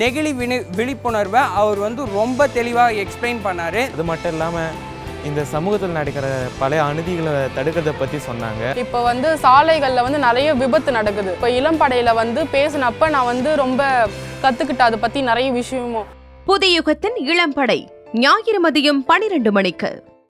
நெகிழி விழி விழிப்புணர்வை அவர் வந்து ரொம்ப தெளிவாக எக்ஸ்பிளைன் பண்ணார். அது மட்டும் இல்லாமல் இந்த சமூகத்தில் நடக்கிற பழைய அநீதிகளை தடுக்கிறத பற்றி சொன்னாங்க. இப்போ வந்து சாலைகளில் வந்து நிறைய விபத்து நடக்குது. இப்போ இளம்படையில் வந்து பேசினப்ப நான் வந்து ரொம்ப கற்றுக்கிட்டேன் அதை பற்றி நிறைய விஷயமும். புதிய யுகத்தின் இளம்படை ஞாயிறு மதியம் பனிரெண்டு மணிக்கு.